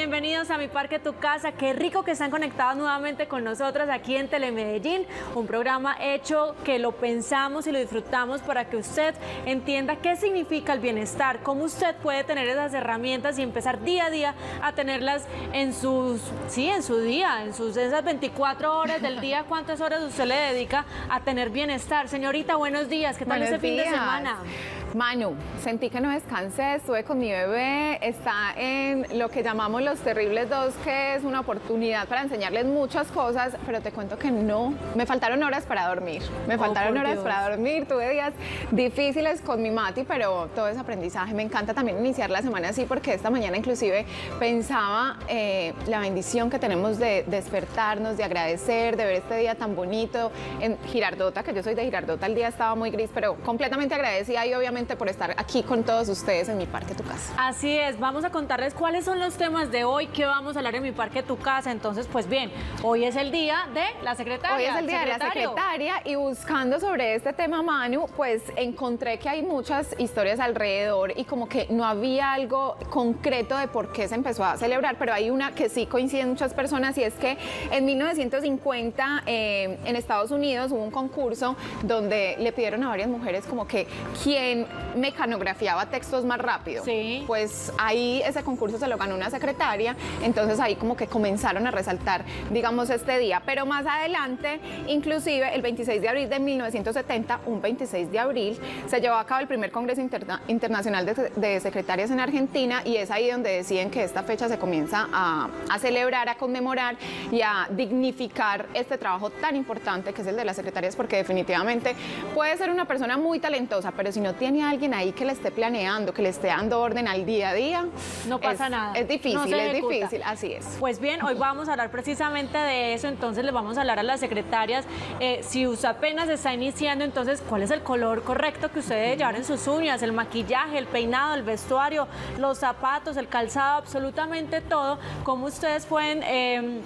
bienvenidos a Mi Parque Tu Casa. Qué rico que están conectados nuevamente con nosotras aquí en Telemedellín, un programa hecho que lo pensamos y lo disfrutamos para que usted entienda qué significa el bienestar, cómo usted puede tener esas herramientas y empezar día a día a tenerlas en sus, sí, en su día, en sus esas 24 horas del día, cuántas horas usted le dedica a tener bienestar. Señorita, buenos días, ¿qué tal Buenos ese fin de semana? Manu, sentí que no descansé, estuve con mi bebé, está en lo que llamamos los terribles dos, que es una oportunidad para enseñarles muchas cosas, pero te cuento que no, me faltaron horas para dormir, me Oh, faltaron horas Dios. para dormir, tuve días difíciles con mi Mati, pero todo es aprendizaje, me encanta también iniciar la semana así, porque esta mañana inclusive pensaba eh, la bendición que tenemos de despertarnos, de agradecer, de ver este día tan bonito. En Girardota, que yo soy de Girardota, el día estaba muy gris, pero completamente agradecida y obviamente por estar aquí con todos ustedes en mi parque Tu Casa. Así es, vamos a contarles cuáles son los temas de hoy, qué vamos a hablar en mi parque Tu Casa. Entonces, pues bien, hoy es el día de la secretaria. Hoy es el día de la secretaria y buscando sobre este tema, Manu, pues encontré que hay muchas historias alrededor y como que no había algo concreto de por qué se empezó a celebrar, pero hay una que sí coinciden muchas personas y es que en 1950 eh, en Estados Unidos hubo un concurso donde le pidieron a varias mujeres como que quién mecanografiaba textos más rápido. Sí. Pues ahí ese concurso se lo ganó una secretaria, entonces ahí como que comenzaron a resaltar, digamos, este día. Pero más adelante, inclusive el 26 de abril de 1970, un 26 de abril, se llevó a cabo el primer Congreso Interna- Internacional de, de Secretarias en Argentina y es ahí donde deciden que esta fecha se comienza a, a celebrar, a conmemorar y a dignificar este trabajo tan importante que es el de las secretarias, porque definitivamente puede ser una persona muy talentosa, pero si no tiene alguien ahí que le esté planeando, que le esté dando orden al día a día, No pasa es- nada. Es difícil, No es ejecuta. difícil, así es. Pues bien, hoy vamos a hablar precisamente de eso, entonces les vamos a hablar a las secretarias. eh, si usted apenas está iniciando, entonces, ¿cuál es el color correcto que usted debe llevar en sus uñas? El maquillaje, el peinado, el vestuario, los zapatos, el calzado, absolutamente todo. ¿Cómo ustedes pueden... eh,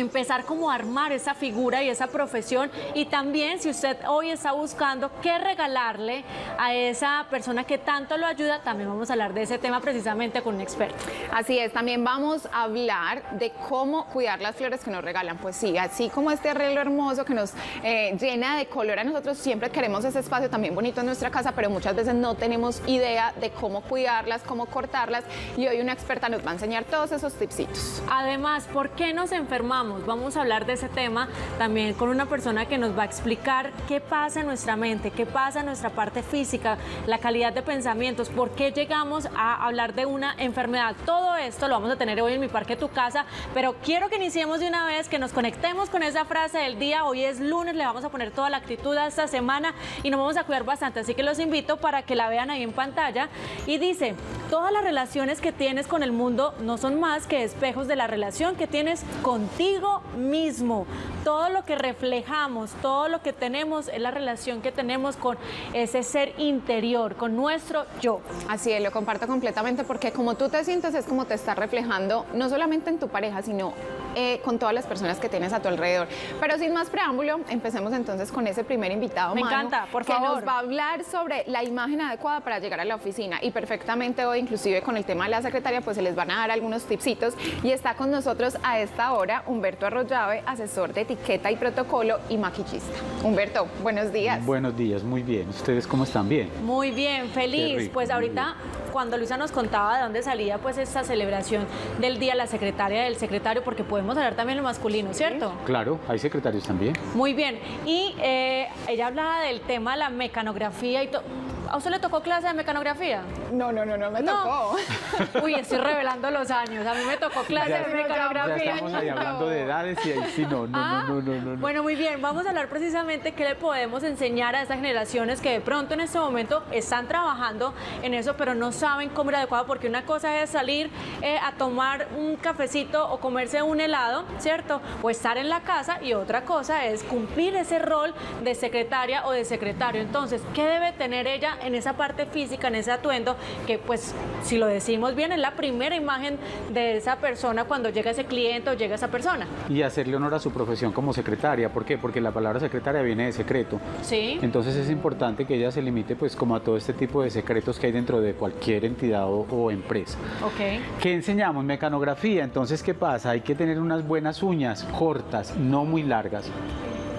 empezar como a armar esa figura y esa profesión y también si usted hoy está buscando qué regalarle a esa persona que tanto lo ayuda, también vamos a hablar de ese tema precisamente con un experto. Así es, también vamos a hablar de cómo cuidar las flores que nos regalan. Pues sí, así como este arreglo hermoso que nos eh, llena de color a nosotros, siempre queremos ese espacio también bonito en nuestra casa, pero muchas veces no tenemos idea de cómo cuidarlas, cómo cortarlas y hoy una experta nos va a enseñar todos esos tipsitos. Además, ¿por qué nos enfermamos? Vamos a hablar de ese tema también con una persona que nos va a explicar qué pasa en nuestra mente, qué pasa en nuestra parte física, la calidad de pensamientos, por qué llegamos a hablar de una enfermedad. Todo esto lo vamos a tener hoy en mi parque Tu Casa, pero quiero que iniciemos de una vez, que nos conectemos con esa frase del día. Hoy es lunes, le vamos a poner toda la actitud a esta semana y nos vamos a cuidar bastante, así que los invito para que la vean ahí en pantalla. Y dice, todas las relaciones que tienes con el mundo no son más que espejos de la relación que tienes contigo mismo. Todo lo que reflejamos, todo lo que tenemos es la relación que tenemos con ese ser interior, con nuestro yo. Así es, lo comparto completamente porque como tú te sientes es como te está reflejando no solamente en tu pareja, sino eh, con todas las personas que tienes a tu alrededor. Pero sin más preámbulo, empecemos entonces con ese primer invitado. Me Manu, encanta, por que favor. nos va a hablar sobre la imagen adecuada para llegar a la oficina y perfectamente hoy, inclusive con el tema de la secretaria, pues se les van a dar algunos tipsitos y está con nosotros a esta hora Humberto Arroyave, asesor de etiqueta y protocolo y maquillista. Humberto, buenos días. Buenos días, muy bien. ¿Ustedes cómo están? Bien. Muy bien, feliz. rico, pues ahorita cuando Luisa nos contaba de dónde salía pues esta celebración del día, la secretaria del secretario, porque podemos hablar también lo masculino, ¿cierto? Claro, hay secretarios también. Muy bien. Y eh, ella hablaba del tema de la mecanografía y todo. ¿A usted le tocó clase de mecanografía? No, no, no, no me No. tocó. Uy, estoy revelando los años. A mí me tocó clase Ya- de Ya mecanografía. estamos ahí hablando de edades y ahí sí, no, no, Ah, no, no, no, no, no. Bueno, muy bien, vamos a hablar precisamente qué le podemos enseñar a estas generaciones que de pronto en este momento están trabajando en eso, pero no saben cómo ir adecuado, porque una cosa es salir eh, a tomar un cafecito o comerse un helado, ¿cierto? O estar en la casa y otra cosa es cumplir ese rol de secretaria o de secretario. Entonces, ¿qué debe tener ella en esa parte física, en ese atuendo, que pues si lo decimos bien, es la primera imagen de esa persona cuando llega ese cliente o llega esa persona. Y hacerle honor a su profesión como secretaria. ¿Por qué? Porque la palabra secretaria viene de secreto. Sí. Entonces es importante que ella se limite pues como a todo este tipo de secretos que hay dentro de cualquier entidad o, o empresa. Ok. ¿Qué enseñamos? Mecanografía. Entonces, ¿qué pasa? Hay que tener unas buenas uñas, cortas, no muy largas.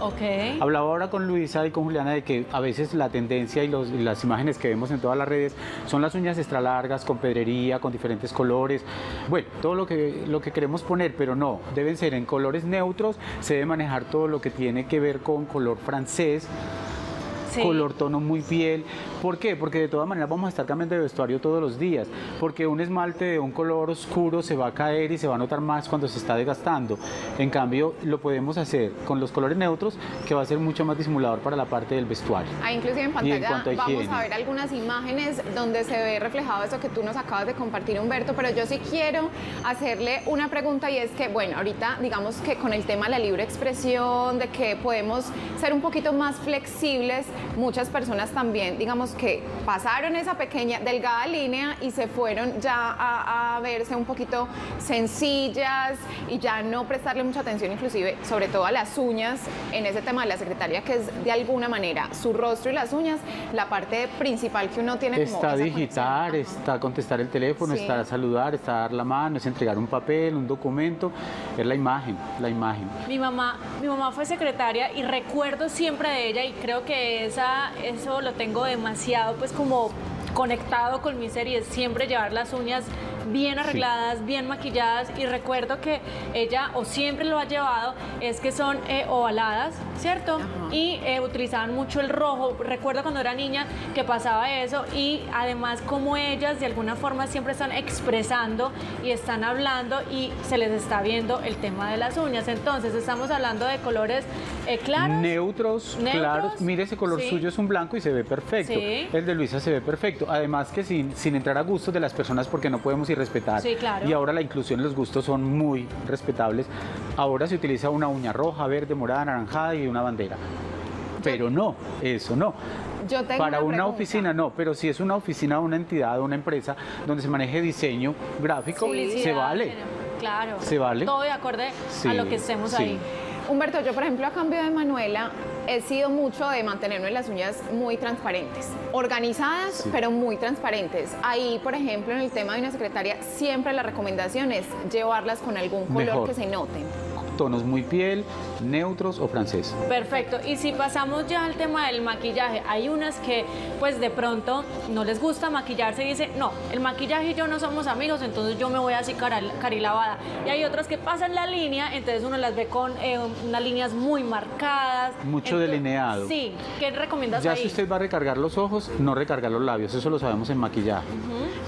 Ok. Hablaba ahora con Luisa y con Juliana de que a veces la tendencia y, los- las imágenes que vemos en todas las redes son las uñas extra largas, con pedrería, con diferentes colores. Bueno, todo lo que, lo que queremos poner, pero no, deben ser en colores neutros, se debe manejar todo lo que tiene que ver con color francés, Sí. color tono muy piel. ¿Por qué? Porque de todas maneras vamos a estar cambiando de vestuario todos los días. Porque un esmalte de un color oscuro se va a caer y se va a notar más cuando se está desgastando. En cambio, lo podemos hacer con los colores neutros, que va a ser mucho más disimulador para la parte del vestuario. Ahí inclusive en en pantalla a vamos higiene. a ver algunas imágenes donde se ve reflejado eso que tú nos acabas de compartir, Humberto, pero yo sí quiero hacerle una pregunta y es que, bueno, ahorita digamos que con el tema de la libre expresión, de que podemos ser un poquito más flexibles, muchas personas también, digamos que pasaron esa pequeña, delgada línea y se fueron ya a, a verse un poquito sencillas y ya no prestarle mucha atención, inclusive, sobre todo a las uñas, en ese tema de la secretaria, que es de alguna manera su rostro y las uñas, la parte principal que uno tiene como Está esa digitar, conexión. está contestar el teléfono, Sí. está saludar, está dar la mano, es entregar un papel, un documento, es la imagen, la imagen. Mi mamá, mi mamá fue secretaria y recuerdo siempre de ella y creo que esa, eso lo tengo demasiado pues como conectado con mi serie, siempre llevar las uñas bien arregladas, bien maquilladas y recuerdo que ella o siempre lo ha llevado es que son eh, ovaladas, ¿cierto? Ajá. Y eh, utilizaban mucho el rojo, recuerdo cuando era niña que pasaba eso y además como ellas de alguna forma siempre están expresando y están hablando y se les está viendo el tema de las uñas, entonces estamos hablando de colores eh, claros. Neutros, Neutros, claros. Mire, ese color sí. suyo es un blanco y se ve perfecto. Sí. El de Luisa se ve perfecto. Además que sin, sin entrar a gustos de las personas porque no podemos ir respetar. Sí, claro. Y ahora la inclusión y los gustos son muy respetables. Ahora se utiliza una uña roja, verde, morada, anaranjada y una bandera. Pero no, eso no. Yo tengo Para una, oficina no, pero si es una oficina, una entidad, una empresa donde se maneje diseño gráfico, se vale. Claro. Se vale. Todo de acorde Sí, a lo que estemos ahí. Humberto, yo por ejemplo a cambio de Manuela he sido mucho de mantenerme las uñas muy transparentes, organizadas Sí. pero muy transparentes. Ahí, por ejemplo, en el tema de una secretaria, siempre la recomendación es llevarlas con algún color Mejor. que se noten. Tonos muy piel, neutros o francés. Perfecto. Y si pasamos ya al tema del maquillaje, hay unas que pues de pronto no les gusta maquillarse y dicen, no, el maquillaje y yo no somos amigos, entonces yo me voy así carilavada. Y hay otras que pasan la línea, entonces uno las ve con eh, unas líneas muy marcadas. Mucho Entonces, delineado. Sí. ¿Qué recomiendas Ya ahí? si usted va a recargar los ojos, no recargar los labios, eso lo sabemos en maquillaje.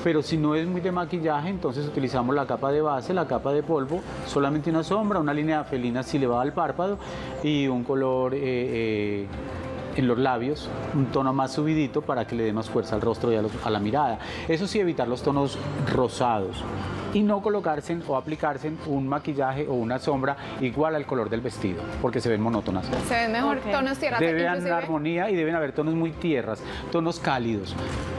Pero si no es muy de maquillaje, entonces utilizamos la capa de base, la capa de polvo, solamente una sombra, una línea felina si le va al párpado y un color eh, eh, en los labios, un tono más subidito para que le dé más fuerza al rostro y a, los- a la mirada. Eso sí, evitar los tonos rosados y no colocarse o aplicarse un maquillaje o una sombra igual al color del vestido, porque se ven monótonas. Se ven mejor tonos tierra. Debe haber inclusive- armonía y deben haber tonos muy tierras, tonos cálidos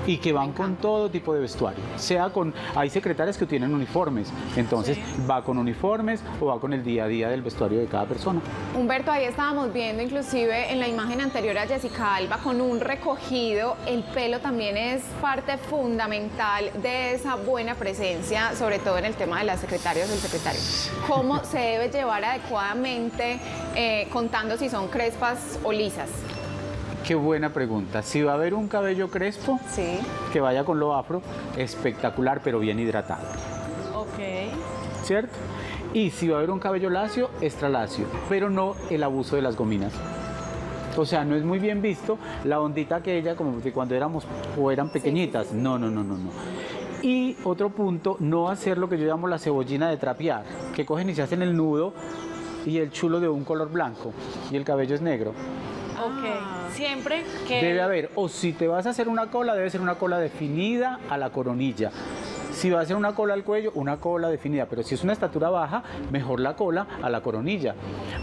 y que van con todo tipo de vestuario. Sea con, hay secretarias que tienen uniformes, entonces va con uniformes o va con el día a día del vestuario de cada persona. Humberto, ahí estábamos viendo inclusive en la imagen anterior Jessica Alba con un recogido. El pelo también es parte fundamental de esa buena presencia, sobre todo en el tema de las secretarias del secretario. ¿Cómo se debe llevar adecuadamente, eh, contando si son crespas o lisas? Qué buena pregunta. Si va a haber un cabello crespo, Sí. que vaya con lo afro, espectacular pero bien hidratado, Ok. ¿cierto? Y si va a haber un cabello lacio, extra lacio, pero no el abuso de las gominas. O sea, no es muy bien visto la ondita aquella como de cuando éramos o eran pequeñitas. No, no, no, no, no. Y otro punto, no hacer lo que yo llamo la cebollina de trapear, que cogen y se hacen el nudo y el chulo de un color blanco y el cabello es negro. Ok. Siempre que... Debe haber, o si te vas a hacer una cola, debe ser una cola definida a la coronilla. Si va a ser una cola al cuello, una cola definida, pero si es una estatura baja, mejor la cola a la coronilla.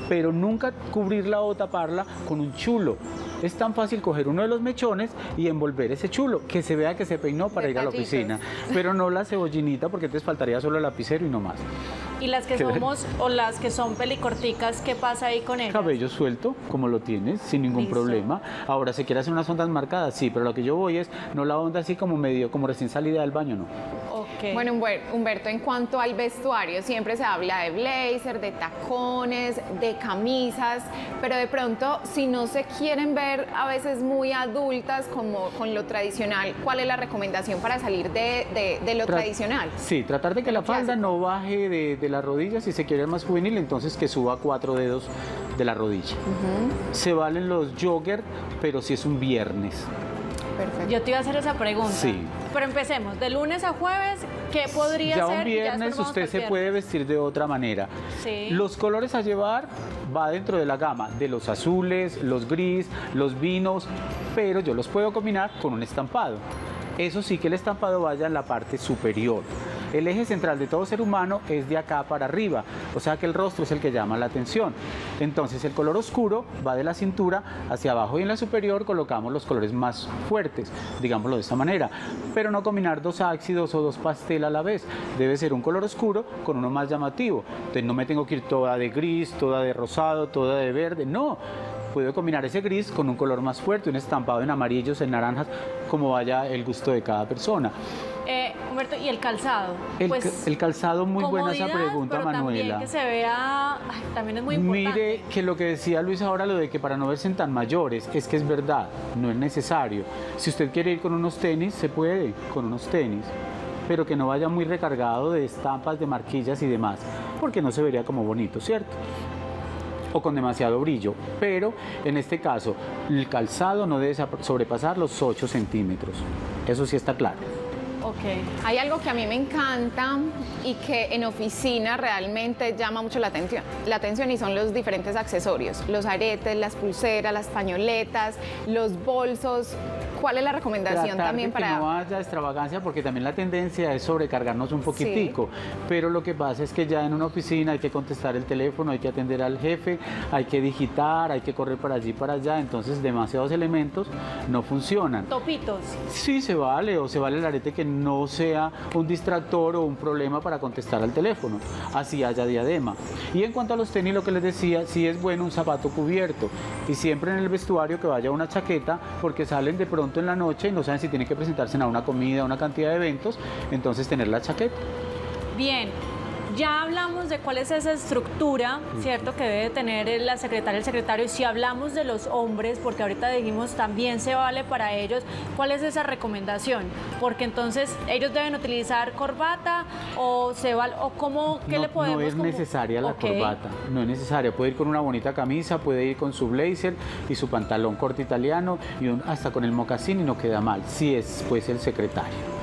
Pero nunca cubrirla o taparla con un chulo. Es tan fácil coger uno de los mechones y envolver ese chulo, que se vea que se peinó para ir a la oficina. Pero no la cebollinita porque te faltaría solo el lapicero y no más. Y las que somos o las que son pelicorticas, ¿qué pasa ahí con ellas? Cabello suelto, como lo tienes, sin ningún Listo. problema. Ahora, si quieres hacer unas ondas marcadas, sí, pero lo que yo voy es no la onda así como medio, como recién salida del baño, no. Bueno, Humber- Humberto, en cuanto al vestuario, siempre se habla de blazer, de tacones, de camisas, pero de pronto, si no se quieren ver a veces muy adultas como con lo tradicional, ¿cuál es la recomendación para salir de, de- de lo Tra- tradicional? Sí, tratar de que la falda no baje de, de la rodilla, si se quiere más juvenil, entonces que suba cuatro dedos de la rodilla. Se valen los jogger, pero si es un viernes. Perfecto. Yo te iba a hacer esa pregunta. Sí. Pero empecemos, de lunes a jueves, ¿qué podría ya ser? un viernes usted se puede vestir de otra manera. Sí. Los colores a llevar va dentro de la gama de los azules, los gris, los vinos, pero yo los puedo combinar con un estampado. Eso sí que el estampado vaya en la parte superior. El eje central de todo ser humano es de acá para arriba, o sea que el rostro es el que llama la atención. Entonces el color oscuro va de la cintura hacia abajo y en la superior colocamos los colores más fuertes, digámoslo de esta manera. Pero no combinar dos ácidos o dos pastel a la vez. Debe ser un color oscuro con uno más llamativo. Entonces no me tengo que ir toda de gris, toda de rosado, toda de verde, no. Puedo combinar ese gris con un color más fuerte, un estampado en amarillos, en naranjas, como vaya el gusto de cada persona. Eh, Humberto, ¿y el calzado? El, Pues, el calzado, muy buena esa pregunta, pero Manuela. También que se vea, ay, también es muy importante. Mire que lo que decía Luis ahora, lo de que para no verse tan mayores, es que es verdad, no es necesario. Si usted quiere ir con unos tenis, se puede, con unos tenis, pero que no vaya muy recargado de estampas, de marquillas y demás, porque no se vería como bonito, ¿cierto? O con demasiado brillo, pero en este caso el calzado no debe sobrepasar los 8 centímetros. Eso sí está claro. Hay algo que a mí me encanta y que en oficina realmente llama mucho la atención, la atención y son los diferentes accesorios, los aretes, las pulseras, las pañoletas, los bolsos. ¿Cuál es la recomendación Tratar también de que para no haya extravagancia porque también la tendencia es sobrecargarnos un poquitico, pero lo que pasa es que ya en una oficina hay que contestar el teléfono, hay que atender al jefe, hay que digitar, hay que correr para allí para allá, entonces demasiados elementos no funcionan. Topitos. Sí se vale o se vale el arete que no sea un distractor o un problema para contestar al teléfono, así haya diadema. Y en cuanto a los tenis, lo que les decía, sí es bueno un zapato cubierto y siempre en el vestuario que vaya una chaqueta porque salen de pronto en la noche y no saben si tienen que presentarse a una comida, a una cantidad de eventos, entonces tener la chaqueta. Bien, ya hablamos de cuál es esa estructura, ¿cierto? Que debe tener la secretaria, el secretario. Y si hablamos de los hombres, porque ahorita dijimos también se vale para ellos, ¿cuál es esa recomendación? Porque entonces ellos deben utilizar corbata o se vale, o cómo, ¿qué no, le podemos no es como- necesaria la corbata, no es necesaria. Puede ir con una bonita camisa, puede ir con su blazer y su pantalón corto italiano y un- hasta con el mocasín y no queda mal. Si es pues el secretario.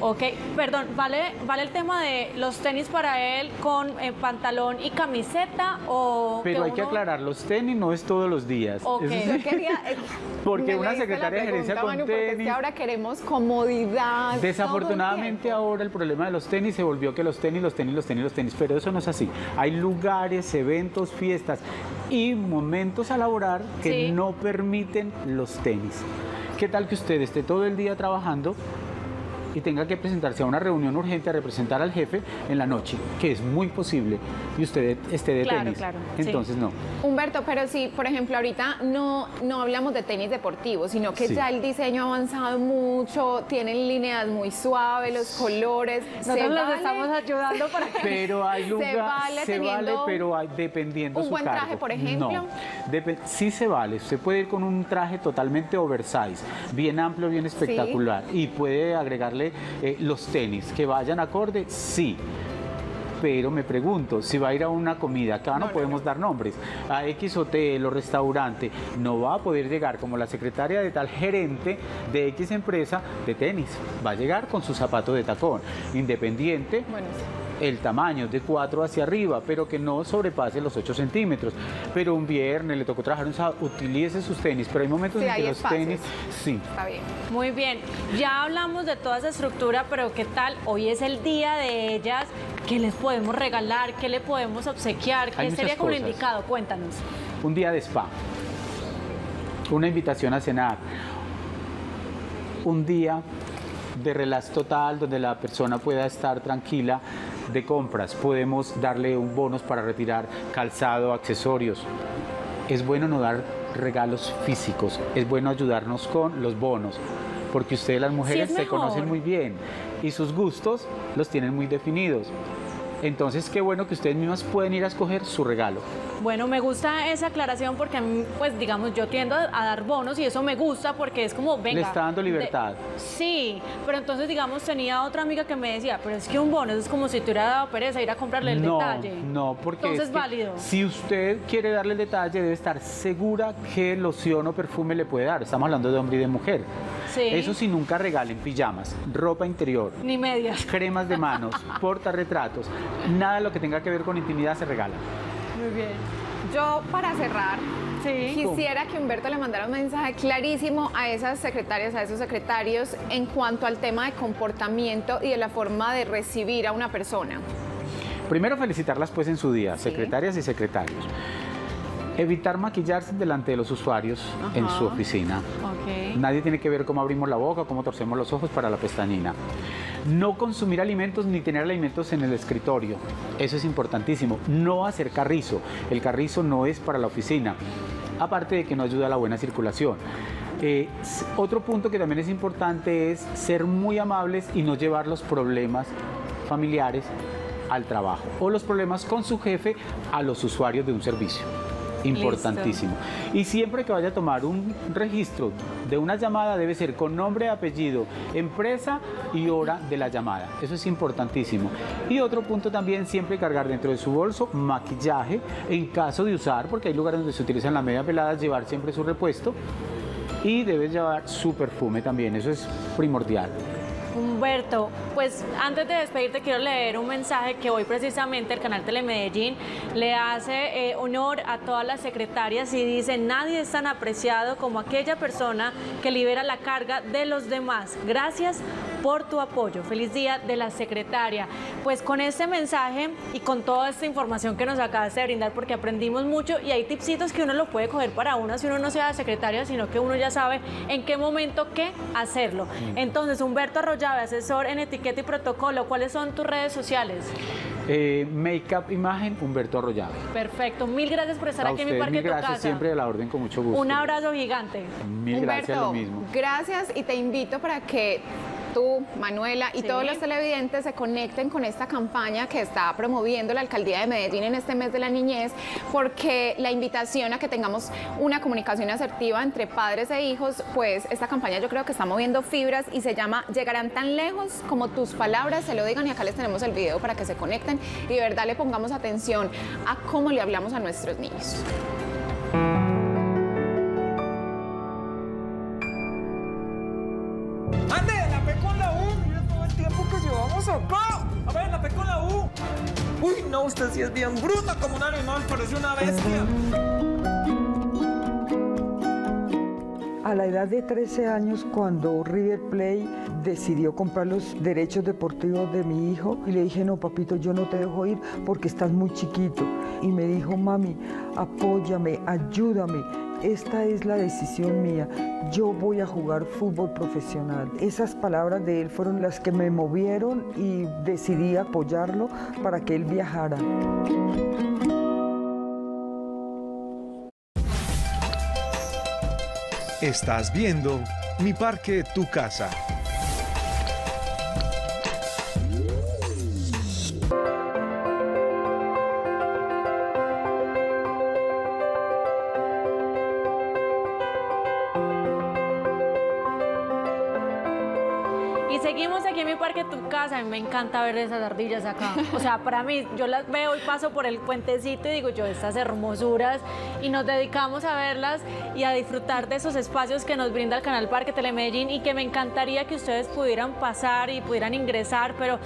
Ok, perdón, ¿vale, ¿vale el tema de los tenis para él con eh, pantalón y camiseta o Pero hay que aclarar, los tenis no es todos los días. Ok. Eso sí. Yo quería, eh, Porque me una secretaria de gerencia con Manu, porque es que tenis- ahora queremos comodidad. todo el Desafortunadamente ahora el problema de los tenis se volvió que los tenis, los tenis, los tenis, los tenis, pero eso no es así. Hay lugares, eventos, fiestas y momentos a laborar que Sí. no permiten los tenis. ¿Qué tal que usted esté todo el día trabajando y tenga que presentarse a una reunión urgente a representar al jefe en la noche, que es muy posible, y usted esté de Claro, tenis? claro, sí. Entonces no. Humberto, pero sí, por ejemplo, ahorita no, no hablamos de tenis deportivos, sino que Sí. ya el diseño ha avanzado mucho, tienen líneas muy suaves, los colores. se Nosotros los vale estamos ayudando para que... Pero hay Se lugar, vale se vale, teniendo pero hay, dependiendo un su buen traje, cargo. por ejemplo. No, sí se vale. Usted puede ir con un traje totalmente oversize, bien amplio, bien espectacular, y puede agregarle eh, los tenis que vayan acorde, sí. Pero me pregunto, si va a ir a una comida, acá no, No, no, podemos dar nombres, a X hotel o restaurante, no va a poder llegar como la secretaria de tal gerente de X empresa de tenis. Va a llegar con su zapato de tacón, independiente Bueno, sí. El tamaño de 4 hacia arriba, pero que no sobrepase los 8 centímetros. Pero un viernes le tocó trabajar un sábado, utilice sus tenis, pero hay momentos Sí, en que hay los espacios. tenis, sí, Está bien. Muy bien, ya hablamos de toda esa estructura, pero ¿qué tal? Hoy es el día de ellas. ¿Qué les podemos regalar? ¿Qué le podemos obsequiar? ¿Qué Hay sería como lo indicado? Cuéntanos. un día de spa, una invitación a cenar, un día de relax total donde la persona pueda estar tranquila de compras. Podemos darle un bonos para retirar calzado, accesorios. Es bueno no dar regalos físicos, es bueno ayudarnos con los bonos, porque ustedes las mujeres es se conocen muy bien y sus gustos los tienen muy definidos. Entonces, qué bueno que ustedes mismas pueden ir a escoger su regalo. Bueno, me gusta esa aclaración porque a mí, pues digamos, yo tiendo a dar bonos y eso me gusta porque es como, venga. está dando de- libertad. sí, pero entonces, digamos, tenía otra amiga que me decía, pero es que un bono es como si te hubiera dado pereza ir a comprarle el no, detalle. No, porque Entonces, es que válido. si usted quiere darle el detalle, debe estar segura que loción o perfume le puede dar. Estamos hablando de hombre y de mujer. Sí. Eso sí, nunca regalen pijamas, ropa interior, Ni medias. cremas de manos, portarretratos. Nada de lo que tenga que ver con intimidad se regala. Muy bien. Yo, para cerrar, Sí. quisiera que Humberto le mandara un mensaje clarísimo a esas secretarias, a esos secretarios, en cuanto al tema de comportamiento y de la forma de recibir a una persona. Primero felicitarlas pues en su día, secretarias y secretarios. Evitar maquillarse delante de los usuarios en su oficina. Nadie tiene que ver cómo abrimos la boca, cómo torcemos los ojos para la pestañina. No consumir alimentos ni tener alimentos en el escritorio. Eso es importantísimo. No hacer carrizo. El carrizo no es para la oficina. Aparte de que no ayuda a la buena circulación. Eh, otro punto que también es importante es ser muy amables y no llevar los problemas familiares al trabajo o los problemas con su jefe a los usuarios de un servicio. Importantísimo. Y siempre que vaya a tomar un registro de una llamada debe ser con nombre, apellido, empresa y hora de la llamada. Eso es importantísimo. Y otro punto también, siempre cargar dentro de su bolso maquillaje en caso de usar, porque hay lugares donde se utilizan la media pelada, llevar siempre su repuesto. Y debe llevar su perfume también, eso es primordial. Humberto, pues antes de despedirte quiero leer un mensaje que hoy precisamente el canal Telemedellín le hace eh, honor a todas las secretarias y dice, nadie es tan apreciado como aquella persona que libera la carga de los demás. Gracias por tu apoyo. Feliz día de la secretaria. Pues con este mensaje y con toda esta información que nos acabas de brindar, porque aprendimos mucho y hay tipsitos que uno lo puede coger para una si uno no sea secretaria, sino que uno ya sabe en qué momento qué hacerlo. Entonces, Humberto Arroyave, asesor en etiqueta y protocolo, ¿cuáles son tus redes sociales? Eh, Makeup Imagen, Humberto Arroyave. Perfecto, mil gracias por estar A aquí en mi parque mil tu gracias, casa. siempre de la orden, con mucho gusto. Un abrazo gigante. Mil gracias, lo Humberto, mismo. gracias y te invito para que tú, Manuela y Sí. todos los televidentes se conecten con esta campaña que está promoviendo la Alcaldía de Medellín en este mes de la niñez, porque la invitación a que tengamos una comunicación asertiva entre padres e hijos, pues esta campaña yo creo que está moviendo fibras y se llama Llegarán tan lejos como tus palabras se lo digan y acá les tenemos el video para que se conecten y de verdad le pongamos atención a cómo le hablamos a nuestros niños. Llevamos acá. A ver, la P con la U. Uy, no, usted sí es bien bruta como un animal, parece una bestia. A la edad de 13 años, cuando River Plate decidió comprar los derechos deportivos de mi hijo, y le dije, no, papito, yo no te dejo ir porque estás muy chiquito. Y me dijo, mami, apóyame, ayúdame. Esta es la decisión mía. Yo voy a jugar fútbol profesional. Esas palabras de él fueron las que me movieron y decidí apoyarlo para que él viajara. Estás viendo Mi Parque, Tu Casa. Casa. A mí me encanta ver esas ardillas acá. O sea, para mí, yo las veo y paso por el puentecito y digo yo, estas hermosuras. Y nos dedicamos a verlas y a disfrutar de esos espacios que nos brinda el canal Parque Telemedellín y que me encantaría que ustedes pudieran pasar y pudieran ingresar. Pero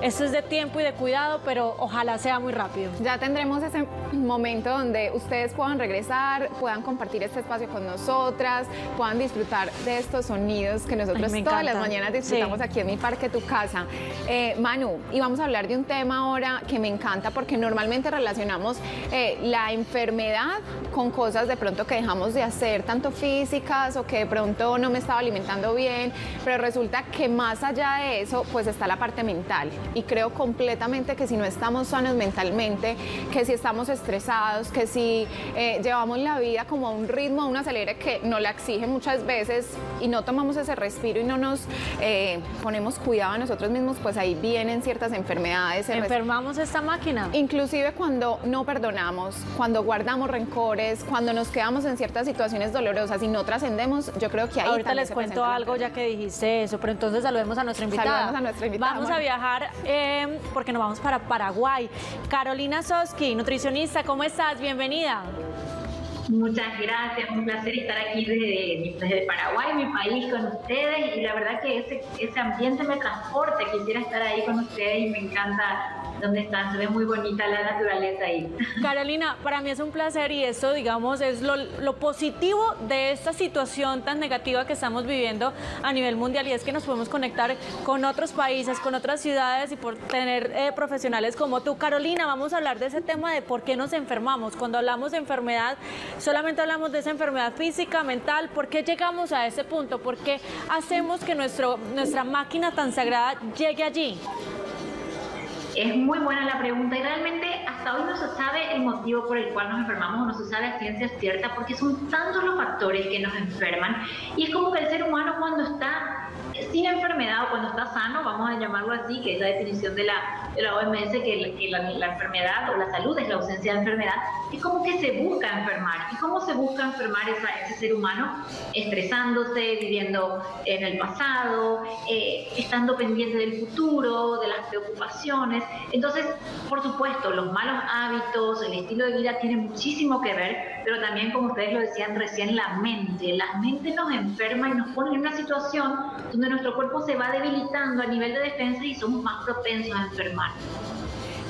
esto es de tiempo y de cuidado, pero ojalá sea muy rápido. Ya tendremos ese momento donde ustedes puedan regresar, puedan compartir este espacio con nosotras, puedan disfrutar de estos sonidos que nosotros Ay, todas las mañanas disfrutamos Sí. aquí en mi parque, tu casa. Eh, Manu, y vamos a hablar de un tema ahora que me encanta porque normalmente relacionamos eh, la enfermedad con cosas de pronto que dejamos de hacer, tanto físicas o que de pronto no me estaba alimentando bien, pero resulta que más allá de eso, pues está la parte mental. Y creo completamente que si no estamos sanos mentalmente, que si estamos estresados, que si eh, llevamos la vida como a un ritmo, a un acelere que no la exige muchas veces y no tomamos ese respiro y no nos ponemos cuidado a nosotros mismos, pues ahí vienen ciertas enfermedades. Enfermamos esta máquina. Inclusive cuando no perdonamos, cuando guardamos rencores, cuando nos quedamos en ciertas situaciones dolorosas y no trascendemos, yo creo que ahí Ahorita les cuento algo ya que dijiste eso, pero entonces saludemos a nuestra invitada. Saludemos a nuestra invitada, Vamos a viajar eh, porque nos vamos para Paraguay. Carolina Soski, nutricionista, ¿cómo estás? Bienvenida. Muchas gracias, un placer estar aquí desde, desde Paraguay, mi país, con ustedes y la verdad que ese, ese ambiente me transporta, quisiera estar ahí con ustedes y me encanta donde están, se ve muy bonita la naturaleza ahí. Carolina, para mí es un placer y esto, digamos, es lo, lo positivo de esta situación tan negativa que estamos viviendo a nivel mundial y es que nos podemos conectar con otros países, con otras ciudades y por tener eh, profesionales como tú. Carolina, vamos a hablar de ese tema de por qué nos enfermamos. Cuando hablamos de enfermedad, solamente hablamos de esa enfermedad física, mental. ¿Por qué llegamos a ese punto? ¿Por qué hacemos que nuestro, nuestra máquina tan sagrada llegue allí? Es muy buena la pregunta y realmente hasta hoy no se sabe el motivo por el cual nos enfermamos o no se sabe a ciencia cierta porque son tantos los factores que nos enferman y es como que el ser humano cuando está sin enfermedad o cuando está sano, vamos a llamarlo así, que es la definición de la, de la OMS, que, la, enfermedad o la salud es la ausencia de enfermedad, es como que se busca enfermar. ¿Y cómo se busca enfermar ese ser humano? Estresándose, viviendo en el pasado, eh, estando pendiente del futuro, de las preocupaciones. Entonces, por supuesto, los malos hábitos, el estilo de vida tiene muchísimo que ver, pero también, como ustedes lo decían recién, la mente. La mente nos enferma y nos pone en una situación donde nuestro cuerpo se va debilitando a nivel de defensa y somos más propensos a enfermar.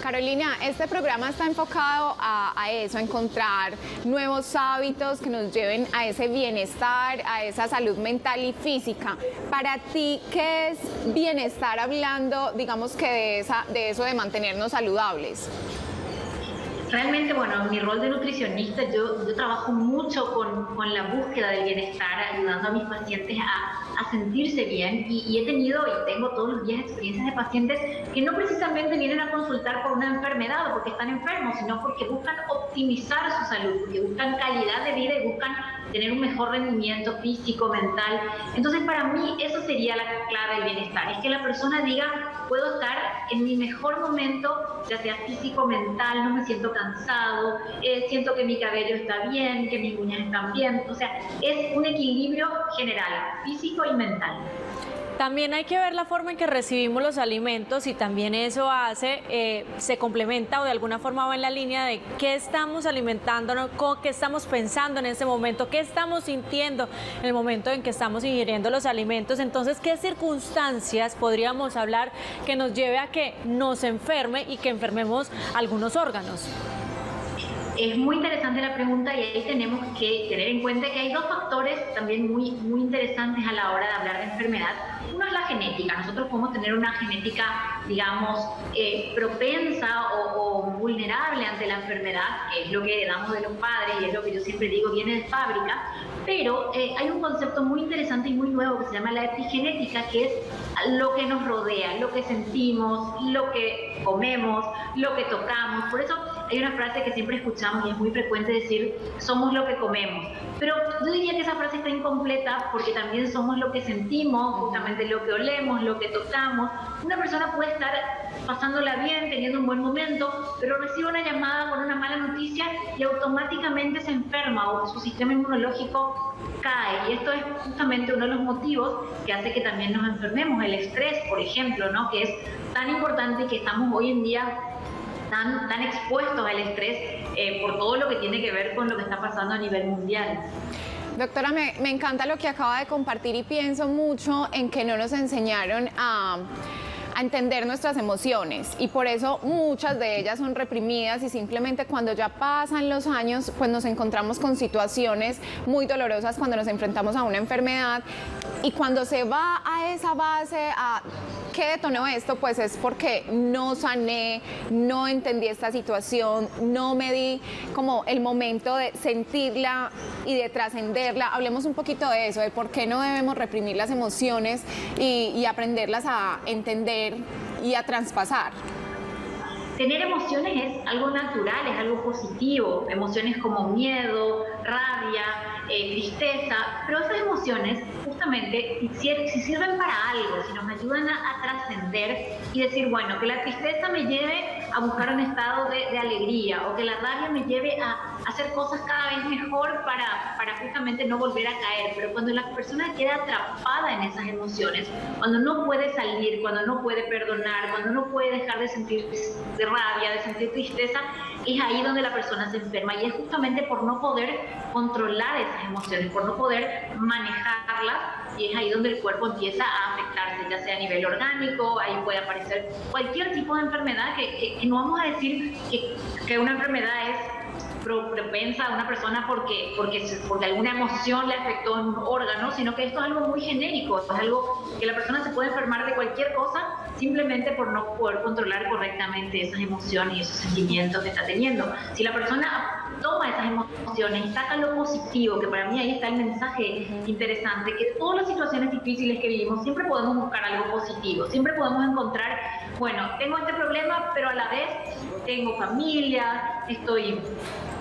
Carolina, este programa está enfocado a, eso, a encontrar nuevos hábitos que nos lleven a ese bienestar, a esa salud mental y física. Para ti, ¿qué es bienestar hablando, digamos que de, esa, de eso de mantenernos saludables? Realmente, bueno, en mi rol de nutricionista, yo, yo trabajo mucho con, con la búsqueda del bienestar, ayudando a mis pacientes a, a sentirse bien. Y, y he tenido y tengo todos los días experiencias de pacientes que no precisamente vienen a consultar por una enfermedad o porque están enfermos, sino porque buscan optimizar su salud, porque buscan calidad de vida y buscan tener un mejor rendimiento físico, mental. Entonces, para mí, eso sería la clave del bienestar, es que la persona diga, puedo estar en mi mejor momento, ya sea físico, mental, no me siento cansado, eh, siento que mi cabello está bien, que mis uñas están bien, o sea, es un equilibrio general, físico y mental. También hay que ver la forma en que recibimos los alimentos y también eso hace, eh, se complementa o de alguna forma va en la línea de qué estamos alimentándonos, qué estamos pensando en ese momento, qué estamos sintiendo en el momento en que estamos ingiriendo los alimentos. Entonces, ¿qué circunstancias podríamos hablar que nos lleve a que nos enferme y que enfermemos algunos órganos? Es muy interesante la pregunta y ahí tenemos que tener en cuenta que hay dos factores también muy, muy interesantes a la hora de hablar de enfermedad. Uno es la genética. Nosotros podemos tener una genética, digamos, eh, propensa o, o vulnerable ante la enfermedad, que es lo que heredamos de los padres y es lo que yo siempre digo, viene de fábrica. Pero eh, hay un concepto muy interesante y muy nuevo que se llama la epigenética, que es lo que nos rodea, lo que sentimos, lo que comemos, lo que tocamos. Por eso hay una frase que siempre escuchamos y es muy frecuente decir, somos lo que comemos. Pero yo diría que esa frase está incompleta porque también somos lo que sentimos, justamente lo que olemos, lo que tocamos. Una persona puede estar pasándola bien, teniendo un buen momento, pero recibe una llamada con una mala noticia y automáticamente se enferma o su sistema inmunológico cae. Y esto es justamente uno de los motivos que hace que también nos enfermemos. El estrés, por ejemplo, ¿no? que es tan importante y que estamos hoy en día tan, tan expuestos al estrés eh, por todo lo que tiene que ver con lo que está pasando a nivel mundial. Doctora, me, me encanta lo que acaba de compartir y pienso mucho en que no nos enseñaron a a entender nuestras emociones. Y por eso muchas de ellas son reprimidas y simplemente cuando ya pasan los años pues nos encontramos con situaciones muy dolorosas cuando nos enfrentamos a una enfermedad. Y cuando se va a esa base a qué detonó esto pues es porque no sané, no entendí esta situación, no me di como el momento de sentirla y de trascenderla. Hablemos un poquito de eso, de por qué no debemos reprimir las emociones y, y aprenderlas a entender y a traspasar. Tener emociones es algo natural, es algo positivo. Emociones como miedo, rabia, eh, tristeza, pero esas emociones justamente si, sirven para algo, si nos ayudan a, trascender y decir, bueno, que la tristeza me lleve a buscar un estado de, alegría o que la rabia me lleve a, hacer cosas cada vez mejor para, justamente no volver a caer. Pero cuando la persona queda atrapada en esas emociones, cuando no puede salir, cuando no puede perdonar, cuando no puede dejar de sentir de rabia, de sentir tristeza, es ahí donde la persona se enferma y es justamente por no poder controlar esas emociones, por no poder manejarlas y es ahí donde el cuerpo empieza a afectarse, ya sea a nivel orgánico, ahí puede aparecer cualquier tipo de enfermedad que, no vamos a decir que, que una enfermedad es propensa a una persona porque, porque, porque alguna emoción le afectó en un órgano, sino que esto es algo muy genérico, es algo que la persona se puede enfermar de cualquier cosa simplemente por no poder controlar correctamente esas emociones y esos sentimientos que está teniendo. Si la persona toma esas emociones y saca lo positivo, que para mí ahí está el mensaje interesante, que todas las situaciones difíciles que vivimos siempre podemos buscar algo positivo, siempre podemos encontrar, bueno, tengo este problema, pero a la vez tengo familia, estoy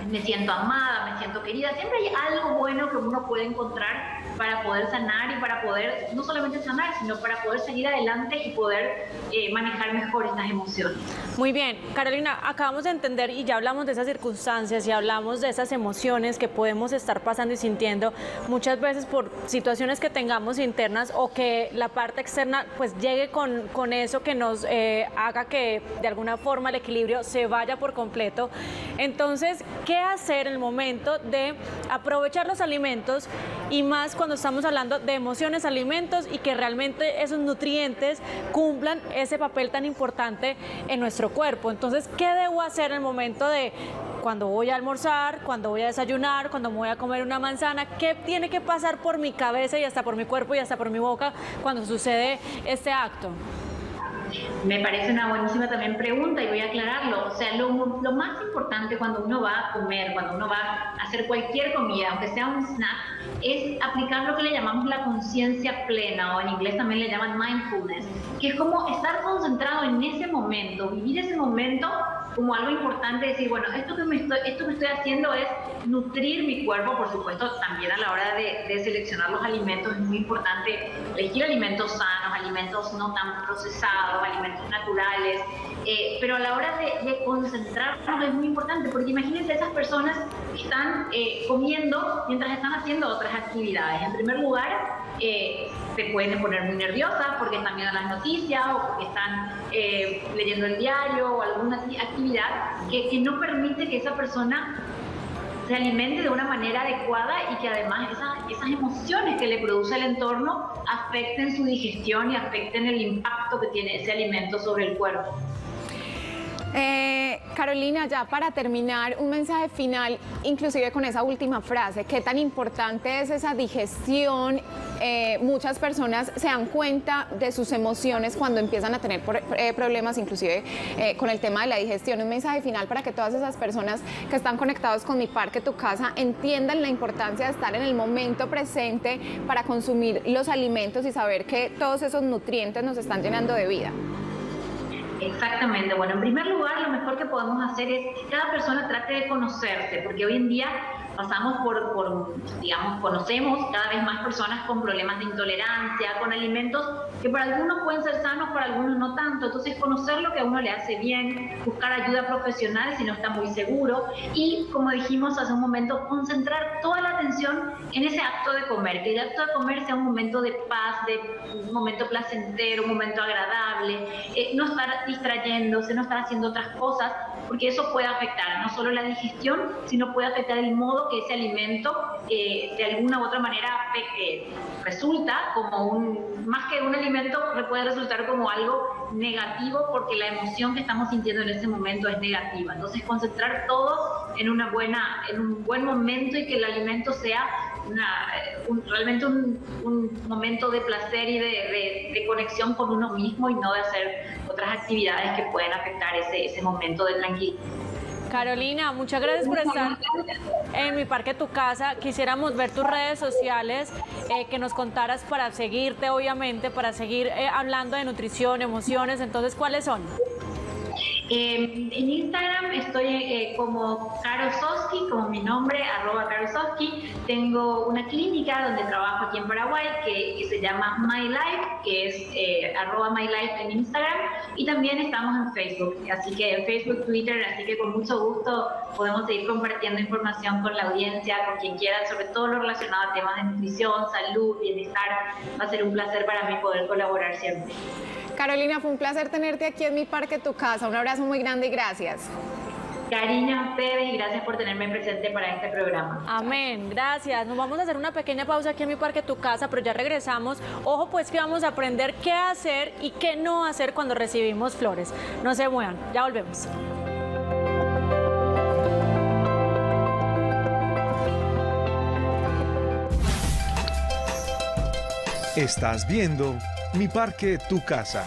me siento amada, me siento querida. Siempre hay algo bueno que uno puede encontrar para poder sanar y para poder no solamente sanar, sino para poder seguir adelante y poder eh, manejar mejor estas emociones. Muy bien, Carolina, acabamos de entender y ya hablamos de esas circunstancias y hablamos de esas emociones que podemos estar pasando y sintiendo muchas veces por situaciones que tengamos internas o que la parte externa pues llegue con, con eso que nos eh, haga que de alguna forma el equilibrio se vaya por completo. Entonces, ¿qué hacer en el momento de aprovechar los alimentos y más cuando estamos hablando de emociones, alimentos y que realmente esos nutrientes cumplan ese papel tan importante en nuestro cuerpo. Entonces, ¿qué debo hacer en el momento de cuando voy a almorzar, cuando voy a desayunar, cuando me voy a comer una manzana? ¿Qué tiene que pasar por mi cabeza y hasta por mi cuerpo y hasta por mi boca cuando sucede este acto? Me parece una buenísima también pregunta y voy a aclararlo. O sea, lo, más importante cuando uno va a comer, cuando uno va a hacer cualquier comida, aunque sea un snack, es aplicar lo que le llamamos la conciencia plena o en inglés también le llaman mindfulness, que es como estar concentrado en ese momento, vivir ese momento como algo importante, decir, bueno, esto que, me estoy haciendo es nutrir mi cuerpo, por supuesto, también a la hora de, de seleccionar los alimentos es muy importante elegir alimentos sanos, alimentos no tan procesados, alimentos naturales, eh, pero a la hora de, concentrarnos es muy importante, porque imagínense esas personas que están eh, comiendo mientras están haciendo otras actividades. En primer lugar, eh, se pueden poner muy nerviosas porque están viendo las noticias o porque están leyendo el diario o alguna actividad que, que no permite que esa persona se alimente de una manera adecuada y que además esas, emociones que le produce el entorno afecten su digestión y afecten el impacto que tiene ese alimento sobre el cuerpo. Eh, Carolina, ya para terminar, un mensaje final, inclusive con esa última frase, qué tan importante es esa digestión. Eh, muchas personas se dan cuenta de sus emociones cuando empiezan a tener eh, problemas, inclusive con el tema de la digestión. Un mensaje final para que todas esas personas que están conectados con mi parque, tu casa, entiendan la importancia de estar en el momento presente para consumir los alimentos y saber que todos esos nutrientes nos están llenando de vida. Exactamente. Bueno, en primer lugar, lo mejor que podemos hacer es que cada persona trate de conocerse, porque hoy en día pasamos por, por, digamos, conocemos cada vez más personas con problemas de intolerancia, con alimentos que para algunos pueden ser sanos, para algunos no tanto. Entonces, conocer lo que a uno le hace bien, buscar ayuda profesional si no está muy seguro y, como dijimos hace un momento, concentrar toda la atención en ese acto de comer, que el acto de comer sea un momento de paz, de un momento placentero, un momento agradable, eh, no estar distrayéndose, no estar haciendo otras cosas, porque eso puede afectar no solo la digestión, sino puede afectar el modo que ese alimento eh, de alguna u otra manera eh, resulta como un, más que un alimento, puede resultar como algo negativo porque la emoción que estamos sintiendo en ese momento es negativa. Entonces concentrar todo en una buena, en un buen momento y que el alimento sea una, realmente un, momento de placer y de, de, conexión con uno mismo y no de hacer otras actividades que pueden afectar ese, ese momento de tranquilidad. Carolina, muchas gracias por estar en mi parque Tu Casa. Quisiéramos ver tus redes sociales, eh, que nos contaras para seguirte, obviamente, para seguir eh, hablando de nutrición, emociones. Entonces, ¿cuáles son? En Instagram estoy eh, como Caro como mi nombre, arroba Caro Tengo una clínica donde trabajo aquí en Paraguay que, se llama My Life, que es eh, arroba My Life en Instagram. Y también estamos en Facebook, así que en Facebook, Twitter, así que con mucho gusto podemos seguir compartiendo información con la audiencia, con quien quiera, sobre todo lo relacionado a temas de nutrición, salud, bienestar. Va a ser un placer para mí poder colaborar siempre. Carolina, fue un placer tenerte aquí en mi parque, tu casa. Un abrazo muy grande y gracias. Cariño a ustedes y gracias por tenerme presente para este programa. Amén, gracias. Nos vamos a hacer una pequeña pausa aquí en mi parque, tu casa, pero ya regresamos. Ojo, pues que vamos a aprender qué hacer y qué no hacer cuando recibimos flores. No se muevan, ya volvemos. Estás viendo mi parque, tu casa.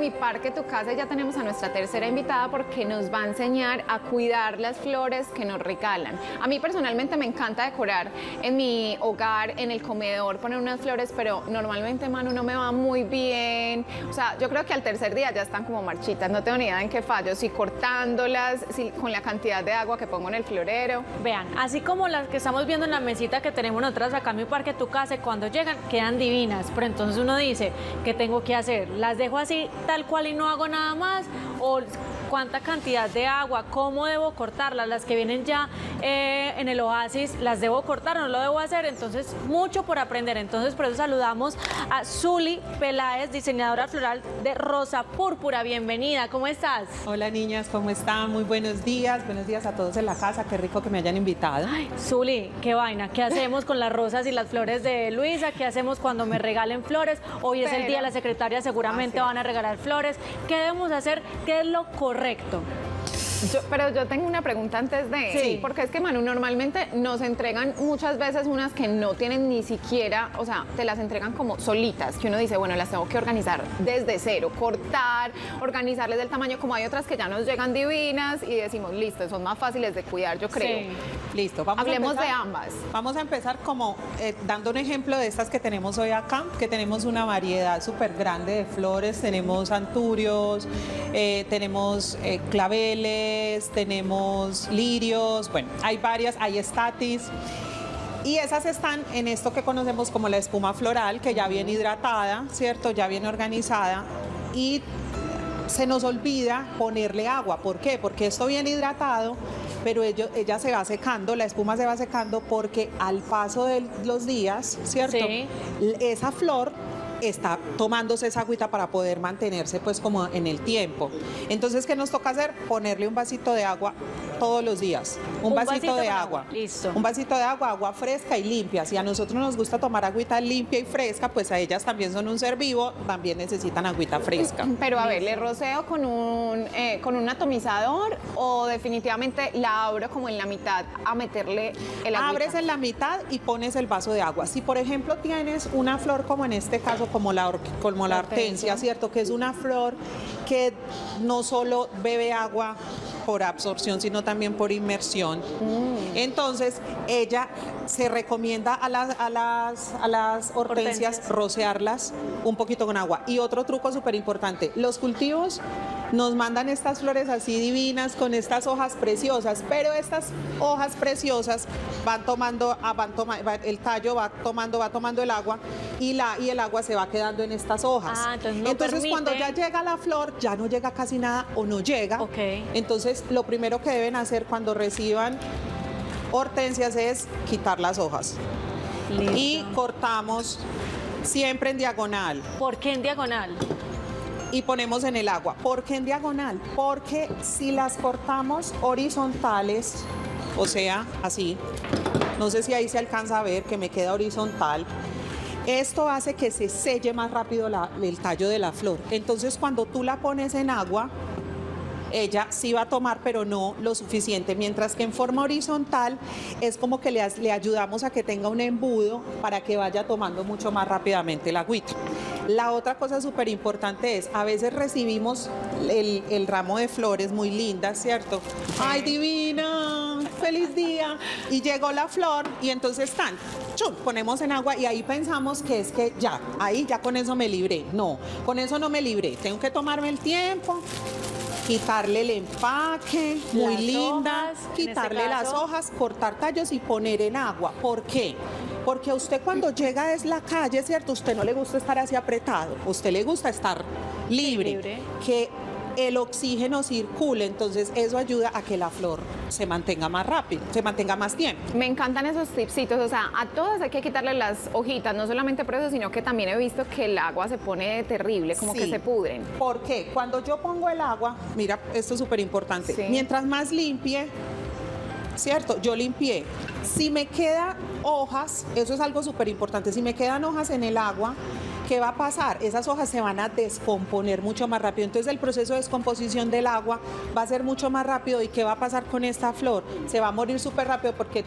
Mi parque, tu casa, ya tenemos a nuestra tercera invitada porque nos va a enseñar a cuidar las flores que nos regalan. A mí personalmente me encanta decorar en mi hogar, en el comedor, poner unas flores, pero normalmente, mano, no me va muy bien. O sea, yo creo que al tercer día ya están como marchitas, no tengo ni idea en qué fallo, si cortándolas, si con la cantidad de agua que pongo en el florero. Vean, así como las que estamos viendo en la mesita que tenemos nosotras acá en mi parque, tu casa, cuando llegan quedan divinas, pero entonces uno dice, ¿qué tengo que hacer? ¿Las dejo así tal cual y no hago nada más o cuánta cantidad de agua, cómo debo cortarlas, las que vienen ya eh, en el oasis, las debo cortar, no lo debo hacer, entonces mucho por aprender. Entonces por eso saludamos a Zuli Peláez, diseñadora floral de Rosa Púrpura. Bienvenida, ¿cómo estás? Hola niñas, ¿cómo están? Muy buenos días, buenos días a todos en la casa, qué rico que me hayan invitado. Ay, Zuli, qué vaina, ¿qué hacemos con las rosas y las flores de Luisa? ¿Qué hacemos cuando me regalen flores? Hoy es el día, la secretaria seguramente van a regalar flores. ¿Qué debemos hacer? ¿Qué es lo correcto? Correcto. Pero yo tengo una pregunta antes de. Sí. Porque es que, Manu, normalmente nos entregan muchas veces unas que no tienen ni siquiera, o sea, te las entregan como solitas, que uno dice, bueno, las tengo que organizar desde cero, cortar, organizarles del tamaño, como hay otras que ya nos llegan divinas y decimos, listo, son más fáciles de cuidar, yo creo. Sí. Listo, vamos Hablemos de ambas. Vamos a empezar como eh, dando un ejemplo de estas que tenemos hoy acá, que tenemos una variedad súper grande de flores, tenemos anturios, eh, tenemos eh, claveles tenemos lirios, bueno, hay varias, hay estatis. Y esas están en esto que conocemos como la espuma floral, que ya viene hidratada, ¿cierto? Ya viene organizada. Y se nos olvida ponerle agua. ¿Por qué? Porque esto viene hidratado, pero ella se va secando, la espuma se va secando porque al paso de los días, ¿cierto? Esa flor está tomándose esa agüita para poder mantenerse pues como en el tiempo. Entonces, ¿qué nos toca hacer? Ponerle un vasito de agua todos los días. Un, vasito, de agua. Listo. Un vasito de agua, agua fresca y limpia. Si a nosotros nos gusta tomar agüita limpia y fresca, pues a ellas también son un ser vivo, también necesitan agüita fresca. Pero a ver, ¿le roceo con un, eh, con un atomizador o definitivamente la abro como en la mitad a meterle el agua? Abres en la mitad y pones el vaso de agua. Si por ejemplo tienes una flor como en este caso, como la, como la hortensia, ¿cierto? Que es una flor que no solo bebe agua por absorción, sino también por inmersión. Entonces, ella se recomienda a las, a las, a las hortensias, Hortensias. rociarlas un poquito con agua. Y otro truco súper importante, los cultivos nos mandan estas flores así divinas con estas hojas preciosas, pero estas hojas preciosas van tomando, ah, van toma- el tallo va tomando, va tomando el agua y, la, y el agua se va quedando en estas hojas. Ah, entonces no cuando permite- ya llega la flor, ya no llega casi nada o no llega. Ok. Entonces lo primero que deben hacer cuando reciban hortensias es quitar las hojas. Listo. Y cortamos siempre en diagonal ¿Por qué en diagonal? Y ponemos en el agua. ¿Por qué en diagonal? Porque si las cortamos horizontales, o sea, así, no sé si ahí se alcanza a ver que me queda horizontal, esto hace que se selle más rápido el tallo de la flor. Entonces cuando tú la pones en agua, ella sí va a tomar, pero no lo suficiente. Mientras que en forma horizontal es como que le, le ayudamos a que tenga un embudo para que vaya tomando mucho más rápidamente el agüita. La otra cosa súper importante es, a veces recibimos el, el ramo de flores muy lindas, ¿cierto? ¡Ay, divina! ¡Feliz día! Y llegó la flor y entonces están, chum, ponemos en agua y ahí pensamos que es que ya, ahí ya con eso me libré. No, con eso no me libré. Tengo que tomarme el tiempo, quitarle el empaque, muy Las linda, hojas, en quitarle este las hojas, cortar tallos y poner en agua. ¿Por qué? Porque a usted cuando llega es la calle, ¿cierto? Usted no le gusta estar así apretado, usted le gusta estar libre, libre. que el oxígeno circule, entonces eso ayuda a que la flor se mantenga más rápido, se mantenga más tiempo. Me encantan esos tipsitos, o sea, a todas hay que quitarle las hojitas, no solamente por eso, sino que también he visto que el agua se pone terrible, como que se pudren. ¿Por qué? Cuando yo pongo el agua, mira, esto es súper importante. Sí. Mientras más limpie, ¿cierto? Yo limpié. Si me quedan hojas, eso es algo súper importante, si me quedan hojas en el agua, ¿qué va a pasar? Esas hojas se van a descomponer mucho más rápido. Entonces el proceso de descomposición del agua va a ser mucho más rápido. ¿Y qué va a pasar con esta flor? Se va a morir súper rápido porque,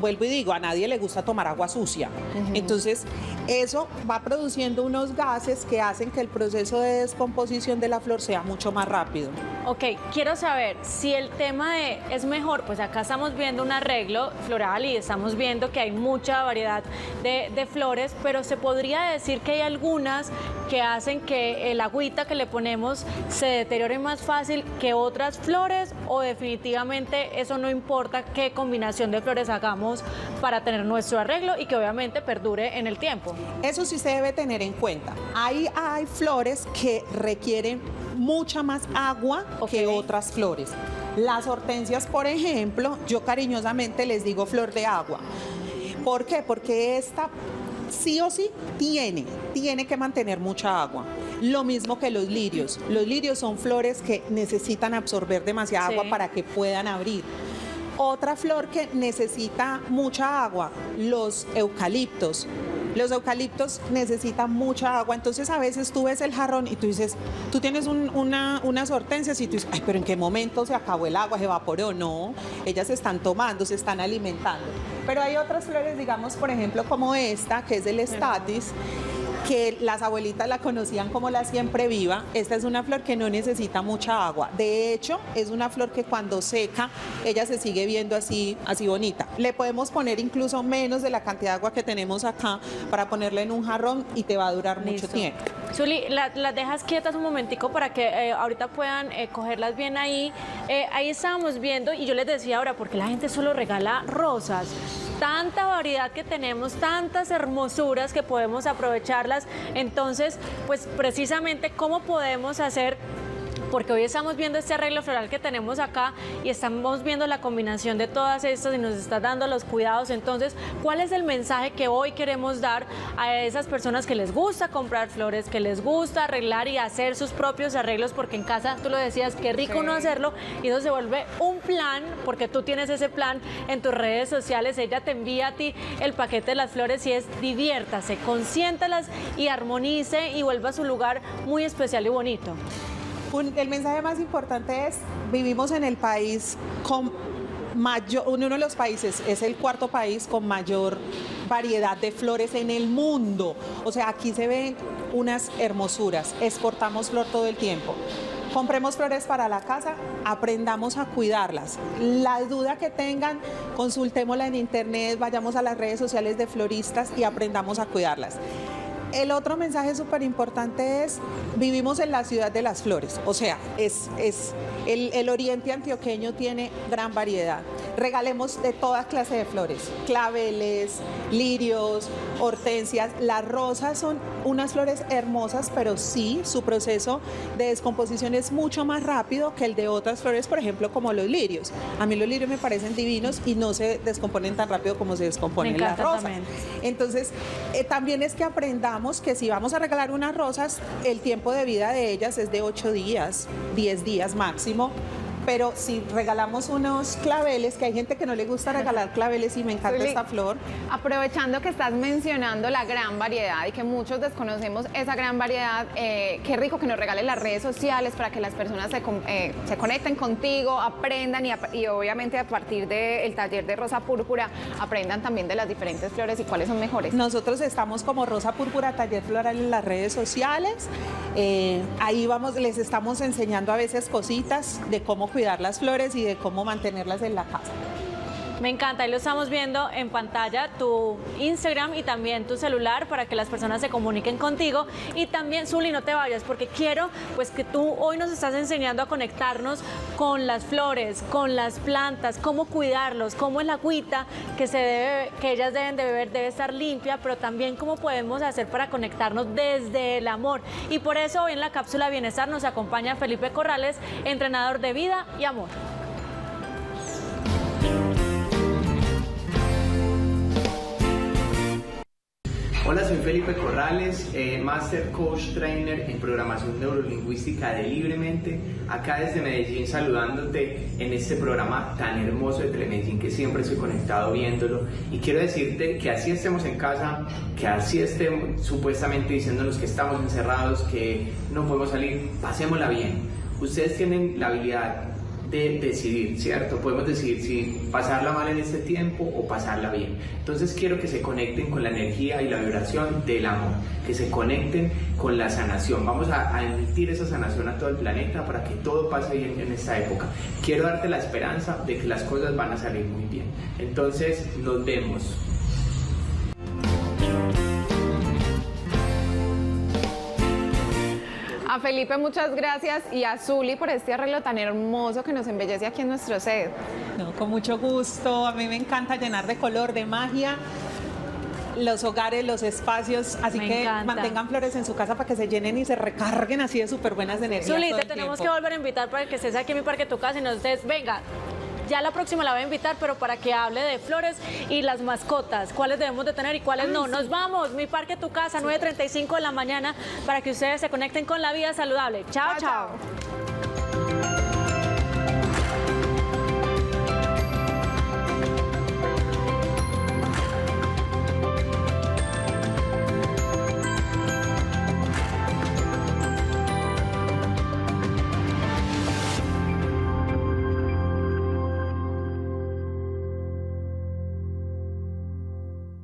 vuelvo y digo, a nadie le gusta tomar agua sucia. Entonces eso va produciendo unos gases que hacen que el proceso de descomposición de la flor sea mucho más rápido. Ok, quiero saber si el tema de es mejor, pues acá estamos viendo un arreglo floral y estamos viendo que hay mucha variedad de, de flores, pero se podría decir que hay algunas que hacen que el agüita que le ponemos se deteriore más fácil que otras flores o definitivamente eso no importa qué combinación de flores hagamos para tener nuestro arreglo y que obviamente perdure en el tiempo. Eso sí se debe tener en cuenta. Ahí hay flores que requieren mucha más agua que otras flores. Las hortensias, por ejemplo, yo cariñosamente les digo flor de agua. ¿Por qué? Porque esta sí o sí tiene, tiene que mantener mucha agua. Lo mismo que los lirios. Los lirios son flores que necesitan absorber demasiada Sí. agua para que puedan abrir. Otra flor que necesita mucha agua, los eucaliptos. Los eucaliptos necesitan mucha agua, entonces a veces tú ves el jarrón y tú dices, tú tienes un- una, unas hortensias y tú dices, ay, pero ¿en qué momento se acabó el agua, se evaporó? No, ellas se están tomando, se están alimentando. Pero hay otras flores, digamos, por ejemplo, como esta, que es el estatis, que las abuelitas la conocían como la siempre viva. Esta es una flor que no necesita mucha agua. De hecho, es una flor que cuando seca, ella se sigue viendo así, así bonita. Le podemos poner incluso menos de la cantidad de agua que tenemos acá para ponerla en un jarrón y te va a durar mucho tiempo. Zuli, la- las dejas quietas un momentico para que eh, ahorita puedan eh, cogerlas bien ahí. Eh, ahí estábamos viendo y yo les decía ahora, porque la gente solo regala rosas. Tanta variedad que tenemos, tantas hermosuras que podemos Entonces, pues precisamente cómo podemos hacer porque hoy estamos viendo este arreglo floral que tenemos acá y estamos viendo la combinación de todas estas y nos está dando los cuidados. Entonces, ¿cuál es el mensaje que hoy queremos dar a esas personas que les gusta comprar flores, que les gusta arreglar y hacer sus propios arreglos? Porque en casa, tú lo decías, qué rico Sí. no hacerlo y eso se vuelve un plan, porque tú tienes ese plan en tus redes sociales. Ella te envía a ti el paquete de las flores y es diviértase, consiéntalas y armonice y vuelva a su lugar muy especial y bonito. El mensaje más importante es, vivimos en el país con mayor, uno de los países, es el cuarto país con mayor variedad de flores en el mundo. O sea, aquí se ven unas hermosuras, exportamos flor todo el tiempo. compremos flores para la casa, aprendamos a cuidarlas. La duda que tengan, consultémosla en internet, vayamos a las redes sociales de floristas y aprendamos a cuidarlas. El otro mensaje súper importante es, vivimos en la ciudad de las flores, o sea, es, es el, el, oriente antioqueño tiene gran variedad. Regalemos de toda clase de flores, claveles, lirios, hortensias. Las rosas son unas flores hermosas, pero sí, su proceso de descomposición es mucho más rápido que el de otras flores, por ejemplo, como los lirios. A mí los lirios me parecen divinos y no se descomponen tan rápido como se descomponen las rosas. También. Entonces, eh, también es que aprendamos que si vamos a regalar unas rosas, el tiempo de vida de ellas es de 8 días, 10 días máximo pero si regalamos unos claveles, que hay gente que no le gusta regalar claveles y me encanta esta flor. Aprovechando que estás mencionando la gran variedad y que muchos desconocemos esa gran variedad, eh, qué rico que nos regalen las redes sociales para que las personas se, eh, se conecten contigo, aprendan y, y, obviamente a partir del taller de Rosa Púrpura aprendan también de las diferentes flores y cuáles son mejores. Nosotros estamos como Rosa Púrpura Taller Floral en las redes sociales. Eh, ahí vamos, les estamos enseñando a veces cositas de cómo cuidar las flores y de cómo mantenerlas en la casa. Me encanta, ahí lo estamos viendo en pantalla, tu Instagram y también tu celular para que las personas se comuniquen contigo. Y también, Zuli, no te vayas porque quiero pues que tú hoy nos estás enseñando a conectarnos con las flores, con las plantas, cómo cuidarlos, cómo es la agüita que, se debe, que ellas deben de beber debe estar limpia, pero también cómo podemos hacer para conectarnos desde el amor. Y por eso hoy en la cápsula Bienestar nos acompaña Felipe Corrales, entrenador de vida y amor. Hola, soy Felipe Corrales, eh, Master Coach Trainer en Programación Neurolingüística de Libremente, acá desde Medellín saludándote en este programa tan hermoso de Telemedellín que siempre estoy conectado viéndolo y quiero decirte que así estemos en casa, que así estemos supuestamente diciéndonos que estamos encerrados, que no podemos salir, pasémosla bien. Ustedes tienen la habilidad de decidir, ¿cierto? Podemos decidir si pasarla mal en este tiempo o pasarla bien. Entonces quiero que se conecten con la energía y la vibración del amor, que se conecten con la sanación. Vamos a, a emitir esa sanación a todo el planeta para que todo pase bien en esta época. Quiero darte la esperanza de que las cosas van a salir muy bien. Entonces nos vemos. A Felipe muchas gracias y a Zuli por este arreglo tan hermoso que nos embellece aquí en nuestro set. No, con mucho gusto, a mí me encanta llenar de color, de magia los hogares, los espacios, así me que encanta. mantengan flores en su casa para que se llenen y se recarguen así de súper buenas energías. Zuli, te tenemos tiempo. que volver a invitar para que estés aquí en mi parque tu casa y nos des, venga, ya la próxima la voy a invitar, pero para que hable de flores y las mascotas, cuáles debemos de tener y cuáles Ay, no. Sí. Nos vamos, mi parque, tu casa, sí. 9.35 de la mañana, para que ustedes se conecten con la vida saludable. chao. chao. chao.